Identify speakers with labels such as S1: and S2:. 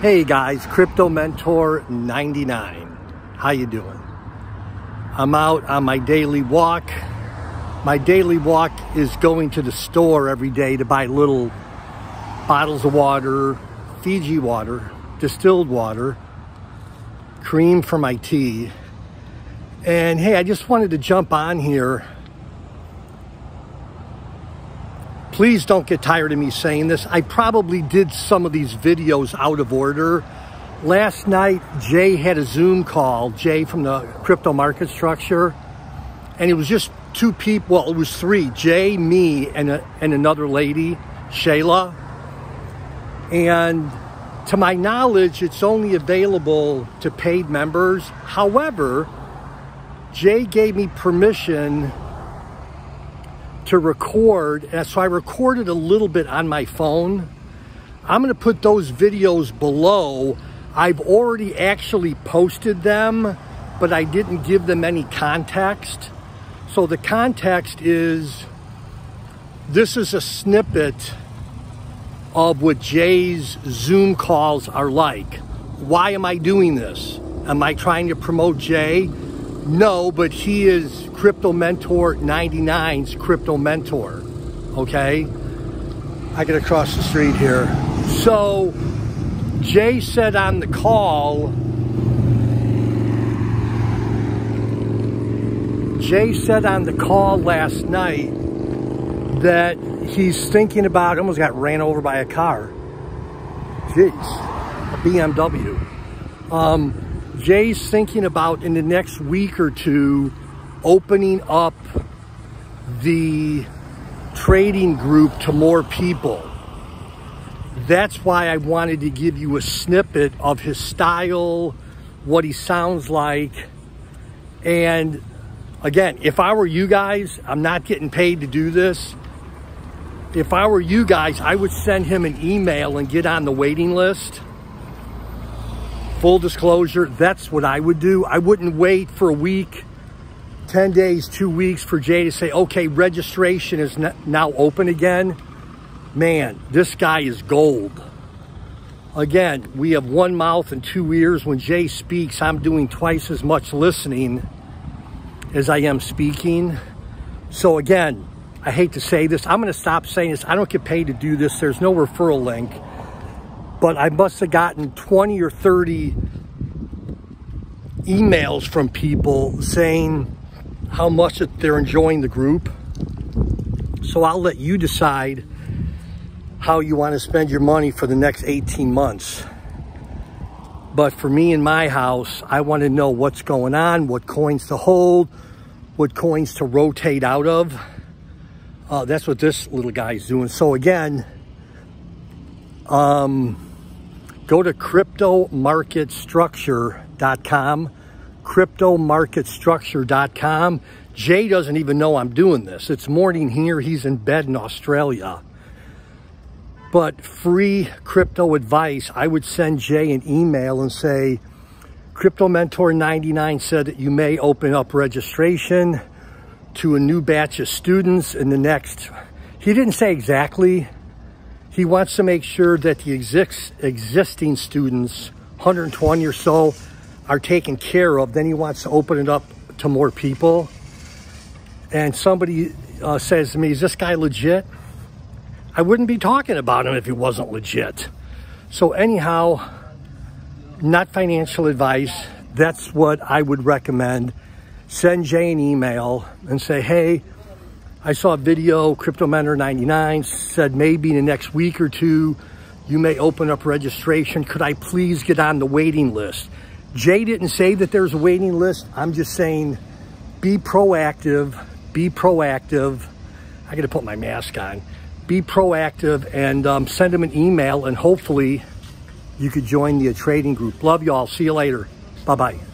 S1: Hey guys, Crypto Mentor 99. How you doing? I'm out on my daily walk. My daily walk is going to the store every day to buy little bottles of water, Fiji water, distilled water, cream for my tea. And hey, I just wanted to jump on here Please don't get tired of me saying this. I probably did some of these videos out of order. Last night, Jay had a Zoom call, Jay from the crypto market structure, and it was just two people, well, it was three, Jay, me, and, a, and another lady, Shayla. And to my knowledge, it's only available to paid members. However, Jay gave me permission to record. And so I recorded a little bit on my phone. I'm going to put those videos below. I've already actually posted them, but I didn't give them any context. So the context is this is a snippet of what Jay's Zoom calls are like. Why am I doing this? Am I trying to promote Jay? No, but he is Crypto Mentor 99's Crypto Mentor. Okay? I get across the street here. So, Jay said on the call, Jay said on the call last night that he's thinking about, almost got ran over by a car. Jeez, a BMW. Um, Jay's thinking about in the next week or two opening up the trading group to more people. That's why I wanted to give you a snippet of his style, what he sounds like. And again, if I were you guys, I'm not getting paid to do this. If I were you guys, I would send him an email and get on the waiting list full disclosure, that's what I would do. I wouldn't wait for a week, 10 days, two weeks for Jay to say, okay, registration is now open again. Man, this guy is gold. Again, we have one mouth and two ears. When Jay speaks, I'm doing twice as much listening as I am speaking. So again, I hate to say this. I'm going to stop saying this. I don't get paid to do this. There's no referral link but I must have gotten 20 or 30 emails from people saying how much they're enjoying the group. So I'll let you decide how you want to spend your money for the next 18 months. But for me in my house, I want to know what's going on, what coins to hold, what coins to rotate out of. Uh, that's what this little guy's doing. So again, um, go to cryptomarketstructure.com, cryptomarketstructure.com. Jay doesn't even know I'm doing this. It's morning here. He's in bed in Australia. But free crypto advice, I would send Jay an email and say, Crypto Mentor 99 said that you may open up registration to a new batch of students in the next, he didn't say exactly, he wants to make sure that the exist, existing students, 120 or so, are taken care of. Then he wants to open it up to more people. And somebody uh, says to me, is this guy legit? I wouldn't be talking about him if he wasn't legit. So anyhow, not financial advice. That's what I would recommend. Send Jay an email and say, hey, I saw a video, Crypto Mentor 99 said maybe in the next week or two, you may open up registration. Could I please get on the waiting list? Jay didn't say that there's a waiting list. I'm just saying be proactive, be proactive. I got to put my mask on. Be proactive and um, send them an email and hopefully you could join the trading group. Love y'all. See you later. Bye-bye.